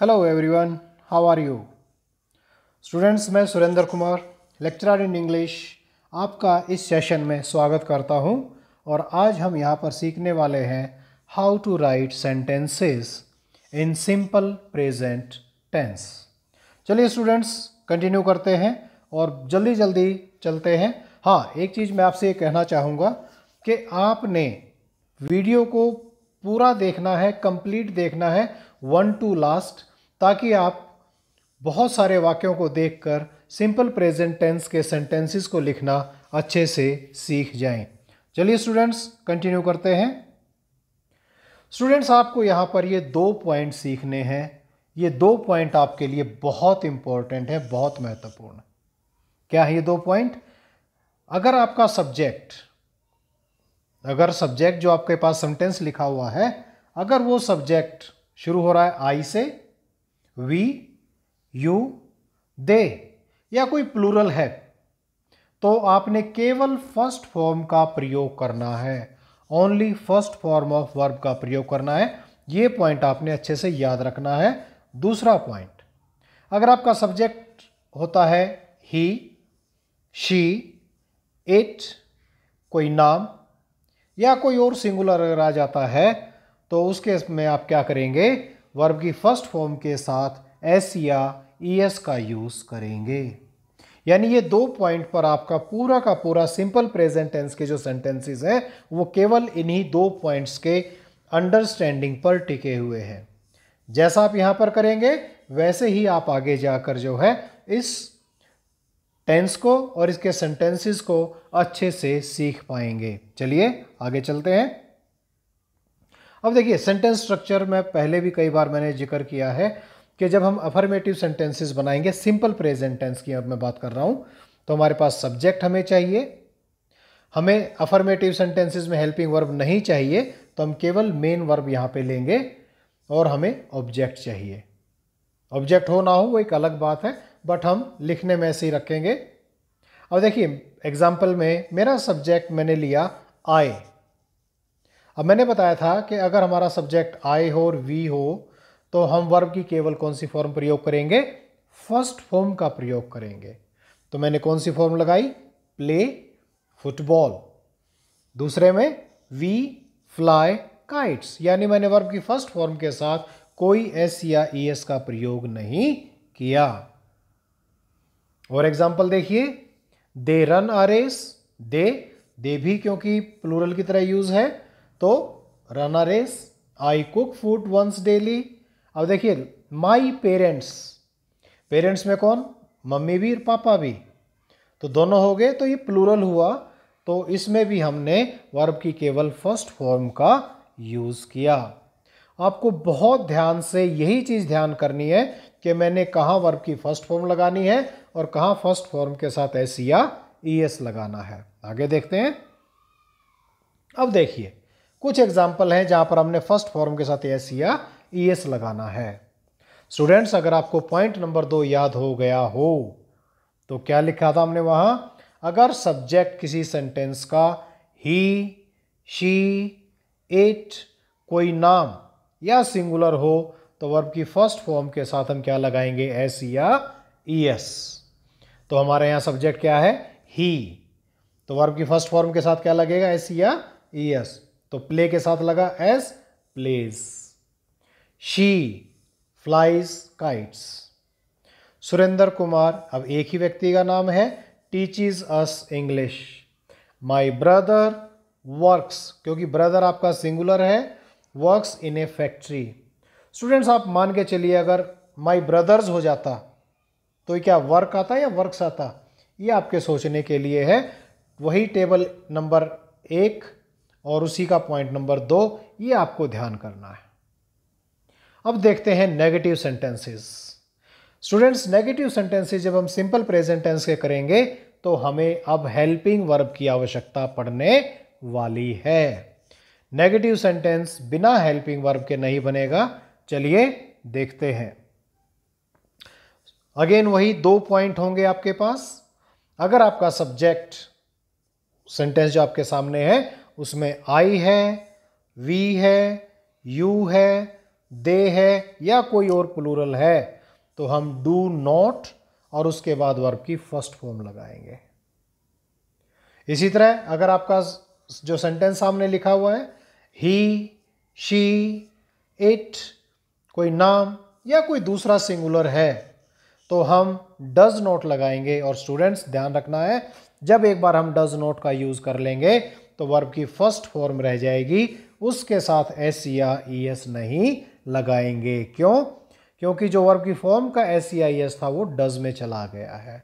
Hello everyone how are you students मैं Surendra Kumar lecturer in English आपका इस session में स्वागत करता हूँ और आज हम यहाँ पर सीखने वाले हैं how to write sentences in simple present tense चलिए स्टूडेंट्स कंटिन्यू करते हैं और जल्दी जल्दी चलते हैं। हाँ एक चीज़ मैं आपसे ये कहना चाहूँगा कि आपने वीडियो को पूरा देखना है कंप्लीट देखना है वन टू लास्ट, ताकि आप बहुत सारे वाक्यों को देखकर सिंपल प्रेजेंट टेंस के सेंटेंसेस को लिखना अच्छे से सीख जाएँ। चलिए स्टूडेंट्स कंटिन्यू करते हैं। स्टूडेंट्स आपको यहाँ पर ये दो पॉइंट सीखने हैं। ये दो पॉइंट आपके लिए बहुत इंपॉर्टेंट है, बहुत महत्वपूर्ण। क्या है ये दो पॉइंट अगर आपका सब्जेक्ट अगर सब्जेक्ट जो आपके पास सेंटेंस लिखा हुआ है, अगर वो सब्जेक्ट शुरू हो रहा है आई से, वी, यू, दे, या कोई प्लूरल है। तो आपने केवल फ़र्स्ट फॉर्म का प्रयोग करना है। Only first form of verb का प्रयोग करना है। ये पॉइंट आपने अच्छे से याद रखना है। दूसरा पॉइंट, अगर आपका सब्जेक्ट होता है ही, शी, इट, कोई नाम, या कोई और सिंगुलर अगर आ जाता है तो उसके में आप क्या करेंगे? वर्ब की फ़र्स्ट फॉर्म के साथ एस या ई एस का यूज़ करेंगे। यानी ये दो पॉइंट पर आपका पूरा का पूरा सिंपल प्रेजेंट टेंस के जो सेंटेंसेस हैं, वो केवल इन्हीं दो पॉइंट्स के अंडरस्टैंडिंग पर टिके हुए हैं। जैसा आप यहाँ पर करेंगे, वैसे ही आप आगे जाकर जो है इस टेंस को और इसके सेंटेंसेस को अच्छे से सीख पाएँगे। चलिए, आगे चलते हैं। अब देखिए सेंटेंस स्ट्रक्चर में पहले भी कई बार मैंने ज़िक्र किया है कि जब हम अफर्मेटिव सेंटेंसेस बनाएँगे सिंपल प्रेजेंट टेंस की अब मैं बात कर रहा हूँ तो हमारे पास सब्जेक्ट हमें चाहिए। हमें अफर्मेटिव सेंटेंसेस में हेल्पिंग वर्ब नहीं चाहिए तो हम केवल मेन वर्ब यहाँ पे लेंगे और हमें ऑब्जेक्ट चाहिए। ऑब्जेक्ट हो ना हो, वो एक अलग बात है बट हम लिखने में ऐसे ही रखेंगे। अब देखिए एग्ज़ाम्पल में मेरा सब्जेक्ट मैंने लिया आई अब मैंने बताया था कि अगर हमारा सब्जेक्ट आई हो और वी हो तो हम वर्ब की केवल कौन सी फॉर्म प्रयोग करेंगे? फ़र्स्ट फॉर्म का प्रयोग करेंगे। तो मैंने कौन सी फॉर्म लगाई? प्ले फुटबॉल दूसरे में वी फ्लाई काइट्स यानी मैंने वर्ब की फ़र्स्ट फॉर्म के साथ कोई एस या ई एस का प्रयोग नहीं किया। और एग्ज़ाम्पल देखिए। They run a race they they भी क्योंकि प्लूरल की तरह यूज़ है। तो run a race I cook food once daily अब देखिए माई पेरेंट्स पेरेंट्स में कौन? मम्मी भी और पापा भी। तो दोनों हो गए तो ये प्लूरल हुआ। तो इसमें भी हमने वर्ब की केवल फ़र्स्ट फॉर्म का यूज़ किया। आपको बहुत ध्यान से यही चीज़ ध्यान करनी है कि मैंने कहाँ वर्ब की फ़र्स्ट फॉर्म लगानी है और कहाँ फ़र्स्ट फॉर्म के साथ एस या ई एस लगाना है। आगे देखते हैं। अब देखिए कुछ एग्ज़ाम्पल हैं जहाँ पर हमने फ़र्स्ट फॉर्म के साथ एस या ई एस लगाना है। स्टूडेंट्स अगर आपको पॉइंट नंबर दो याद हो गया हो तो क्या लिखा था हमने वहाँ? अगर सब्जेक्ट किसी सेंटेंस का ही शी इट कोई नाम या सिंगुलर हो तो वर्ब की फ़र्स्ट फॉर्म के साथ हम क्या लगाएँगे? एस या ई एस तो हमारे यहाँ सब्जेक्ट क्या है? ही तो वर्ब की फ़र्स्ट फॉर्म के साथ क्या लगेगा? एस या ई एस तो प्ले के साथ लगा s plays she flies kites Surendra Kumar, अब एक ही व्यक्ति का नाम है teaches us English my brother works क्योंकि ब्रदर आपका सिंगुलर है works in a factory students आप मान के चलिए, अगर माई ब्रदर्स हो जाता तो क्या वर्क आता या वर्क्स आता? ये आपके सोचने के लिए है। वही टेबल नंबर एक और उसी का पॉइंट नंबर दो, ये आपको ध्यान करना है। अब देखते हैं negative sentences students negative sentences जब हम सिंपल प्रेजेंट टेंस के करेंगे तो हमें अब हेल्पिंग वर्ब की आवश्यकता पड़ने वाली है। नेगेटिव सेंटेंस बिना हेल्पिंग वर्ब के नहीं बनेगा। चलिए देखते हैं। अगेन वही दो पॉइंट होंगे आपके पास। अगर आपका सब्जेक्ट सेंटेंस जो आपके सामने है उसमें आई है, वी है, यू है, दे है या कोई और प्लूरल है तो हम डू नॉट और उसके बाद वर्ब की फ़र्स्ट फॉर्म लगाएँगे। इसी तरह अगर आपका जो सेंटेंस सामने लिखा हुआ है ही शी इट कोई नाम या कोई दूसरा सिंगुलर है तो हम डज नोट लगाएँगे और स्टूडेंट्स ध्यान रखना है, जब एक बार हम डज नोट का यूज़ कर लेंगे तो वर्ब की फ़र्स्ट फॉर्म रह जाएगी, उसके साथ एस या ई एस नहीं लगाएँगे। क्यों? क्योंकि जो वर्ब की फॉर्म का एस या ई एस था, वो डज में चला गया है।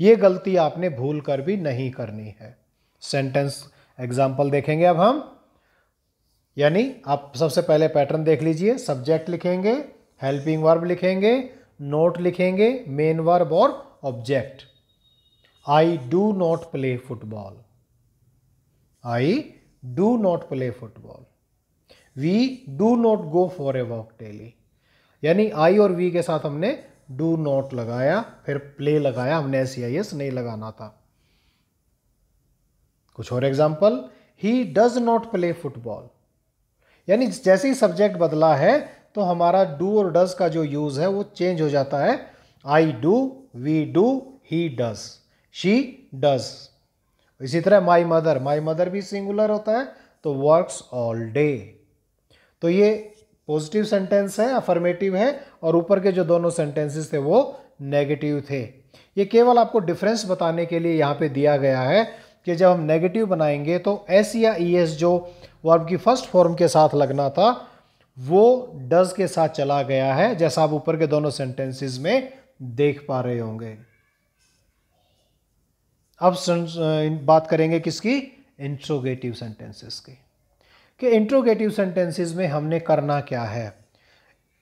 ये गलती आपने भूल कर भी नहीं करनी है। सेंटेंस एग्ज़ाम्पल देखेंगे अब हम। यानी आप सबसे पहले पैटर्न देख लीजिए। सब्जेक्ट लिखेंगे हेल्पिंग वर्ब लिखेंगे नोट लिखेंगे मेन वर्ब और object I do not play football I do not play football we do not go for a walk daily यानी आई और वी के साथ हमने डू नॉट लगाया, फिर प्ले लगाया, हमने एस आई एस नहीं लगाना था। कुछ और example he does not play football यानी जैसे ही सब्जेक्ट बदला है तो हमारा डू और डज का जो यूज़ है, वो चेंज हो जाता है। I do we do he does she does इसी तरह माई मदर माई मदर भी सिंगुलर होता है तो वर्क्स ऑल डे तो ये पॉजिटिव सेंटेंस है अफर्मेटिव है, और ऊपर के जो दोनों सेंटेंसेस थे वो नेगेटिव थे. ये केवल आपको डिफरेंस बताने के लिए यहाँ पे दिया गया है कि जब हम नेगेटिव बनाएँगे तो एस या ई एस जो वर्ब की फ़र्स्ट फॉर्म के साथ लगना था, वो डज के साथ चला गया है, जैसा आप ऊपर के दोनों सेंटेंसेस में देख पा रहे होंगे. अब बात करेंगे किसकी? इंट्रोगेटिव सेंटेंसेस की। कि इंट्रोगेटिव सेंटेंसेस में हमने करना क्या है?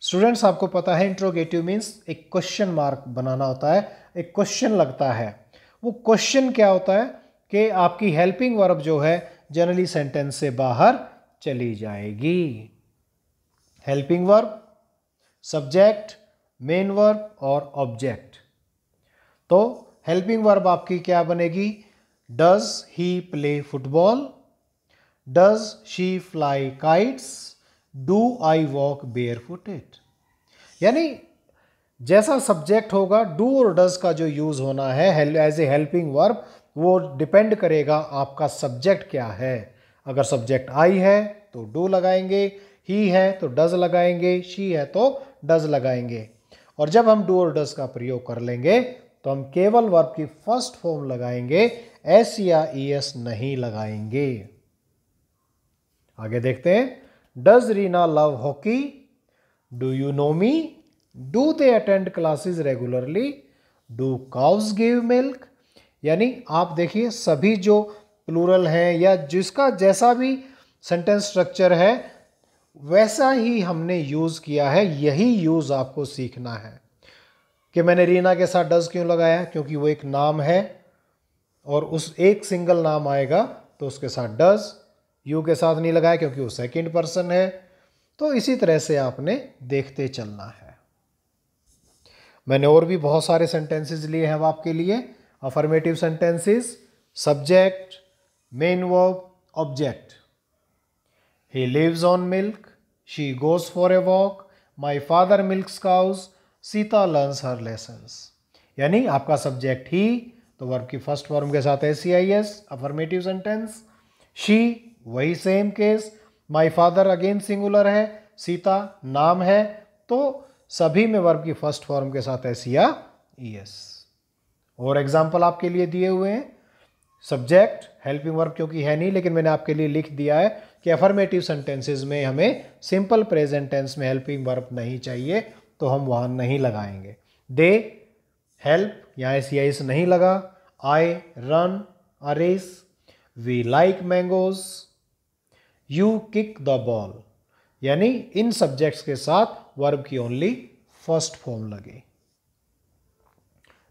स्टूडेंट्स आपको पता है, इंट्रोगेटिव मीन्स एक क्वेश्चन मार्क बनाना होता है, एक क्वेश्चन लगता है। वो क्वेश्चन क्या होता है? कि आपकी हेल्पिंग वर्ब जो है जनरली सेंटेंस से बाहर चली जाएगी। Helping verb subject main verb और ऑब्जेक्ट तो हेल्पिंग वर्ब आपकी क्या बनेगी? Does he play football does she fly kites do I walk barefooted यानी जैसा सब्जेक्ट होगा डू और डज का जो यूज़ होना है एज ए हेल्पिंग वर्ब वो डिपेंड करेगा आपका सब्जेक्ट क्या है। अगर सब्जेक्ट आई है तो डू लगाएँगे ही है तो डज लगाएँगे शी है तो डज लगाएँगे। और जब हम डू और डज का प्रयोग कर लेंगे तो हम केवल वर्ब की फ़र्स्ट फॉर्म लगाएँगे एस या ई एस नहीं लगाएँगे। आगे देखते हैं। Does Reena love hockey do you know me do they attend classes regularly do cows give milk यानी आप देखिए, सभी जो प्लूरल हैं या जिसका जैसा भी सेंटेंस स्ट्रक्चर है, वैसा ही हमने यूज़ किया है, यही यूज़ आपको सीखना है। कि मैंने रीना के साथ डज क्यों लगाया? क्योंकि वो एक नाम है और उस एक सिंगल नाम आएगा तो उसके साथ डज, यू के साथ नहीं लगाया क्योंकि वो सेकंड पर्सन है। तो इसी तरह से आपने देखते चलना है। मैंने और भी बहुत सारे सेंटेंसेस लिए हैं आपके लिए। Affirmative sentences subject main verb object he lives on milk she goes for a walk my father milk cows Sita learns her lessons यानी आपका सब्जेक्ट ही तो वर्ब की फ़र्स्ट फॉर्म के साथ s c i s affirmative sentence she वही same case my father again singular है. सीता, नाम है. तो सभी में वर्ब की फ़र्स्ट फॉर्म के साथ एस या एस और एग्ज़ाम्पल आपके लिए दिए हुए हैं. सब्जेक्ट हेल्पिंग वर्ब क्योंकि है नहीं, लेकिन मैंने आपके लिए लिख दिया है कि अफर्मेटिव सेंटेंसेज में हमें सिंपल प्रेजेंट टेंस में हेल्पिंग वर्ब नहीं चाहिए. तो हम वहाँ नहीं लगाएँगे। दे हेल्प यहाँ एस एस नहीं लगा। I run a race we like mangoes you kick the ball यानी इन सब्जेक्ट्स के साथ वर्ब की ओनली फ़र्स्ट फॉर्म लगे।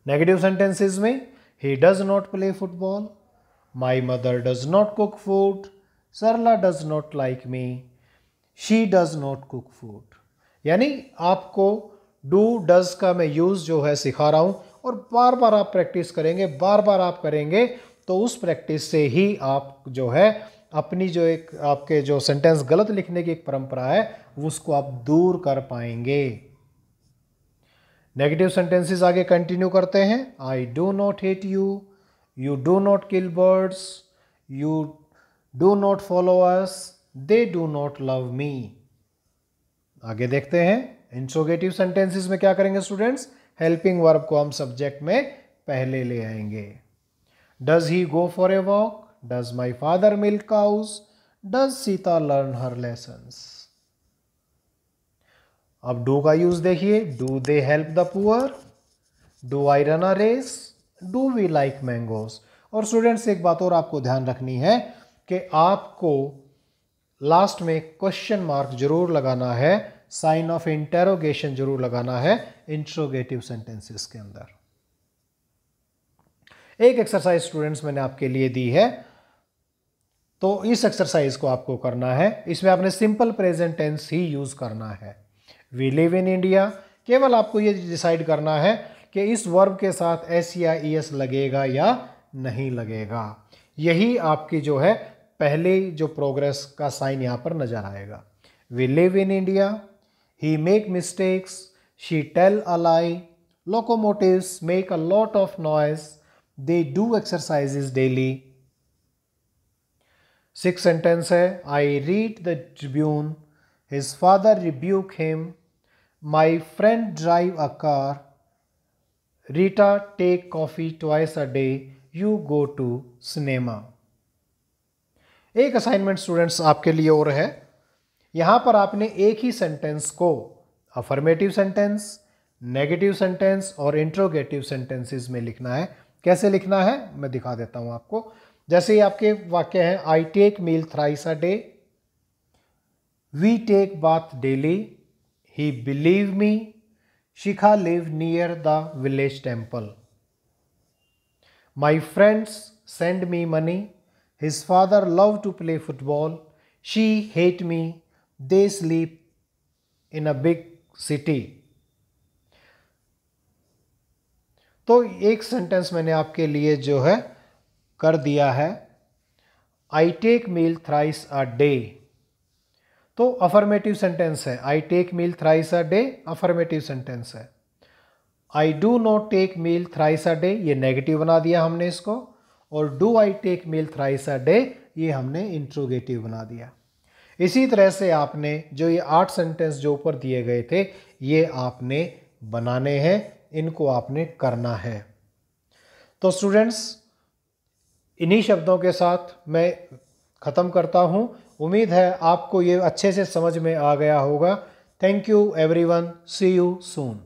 नेगेटिव सेंटेंसेस में he does not play football my mother does not cook food Sarla does not like me she does not cook food यानी आपको do does का मैं यूज़ जो है सिखा रहा हूँ और बार बार आप प्रैक्टिस करेंगे बार बार आप करेंगे तो उस प्रैक्टिस से ही आप जो है, अपनी जो एक, आपके जो सेंटेंस गलत लिखने की एक परंपरा है, उसको आप दूर कर पाएँगे। नेगेटिव सेंटेंसेस आगे कंटिन्यू करते हैं। I do not hate you you do not kill birds you do not follow us they do not love me आगे देखते हैं। इंट्रोगेटिव सेंटेंसेस में क्या करेंगे स्टूडेंट्स हेल्पिंग वर्ब को हम सब्जेक्ट में पहले ले आएँगे। Does he go for a walk does my father milk cows does Sita learn her lesson अब डू का यूज़ देखिए। Do they help the poor do I run a race do we like mangoes और students एक बात और आपको ध्यान रखनी है कि आपको लास्ट में क्वेश्चन मार्क ज़रूर लगाना है। साइन ऑफ़ इंटेरोगेशन ज़रूर लगाना है इंट्रोगेटिव सेंटेंसेस के अंदर। एक एक्सरसाइज स्टूडेंट्स मैंने आपके लिए दी है। तो इस एक्सरसाइज को आपको करना है। इसमें आपने सिंपल प्रेजेंट टेंस ही यूज़ करना है। वी लिव इन इंडिया केवल आपको ये डिसाइड करना है कि इस वर्ब के साथ एस या ई एस लगेगा या नहीं लगेगा। यही आपकी जो है, पहले जो प्रोग्रेस का साइन यहाँ पर नज़र आएगा। We live in India he make mistakes she tell a lie locomotives make a lot of noise they do exercises daily six sentence है I read the Tribune his father rebuke him my friend drive a car Rita take coffee twice a day you go to cinema एक assignment students आपके लिए और है यहाँ पर आपने एक ही सेंटेंस को अफर्मेटिव सेंटेंस नेगेटिव सेंटेंस और इंट्रोगेटिव सेंटेंसेस में लिखना है। कैसे लिखना है? मैं दिखा देता हूँ आपको। जैसे ही आपके वाक्य हैं I take meal thrice a day we take bath daily he believe me Shikha live near the village temple my friends send me money his father love to play football she hate me they sleep in a big city तो एक sentence मैंने आपके लिए जो है कर दिया है। I take meal thrice a day तो अफर्मेटिव सेंटेंस है। I take meal thrice a day affirmative sentence है। I do not take meal thrice a day ये नेगेटिव बना दिया हमने इसको। और do I take meal thrice a day ये हमने इंट्रोगेटिव बना दिया। इसी तरह से आपने जो ये आठ सेंटेंस जो ऊपर दिए गए थे, ये आपने बनाने हैं, इनको आपने करना है। तो स्टूडेंट्स इन्हीं शब्दों के साथ मैं ख़त्म करता हूँ। उम्मीद है आपको ये अच्छे से समझ में आ गया होगा। Thank you everyone see you soon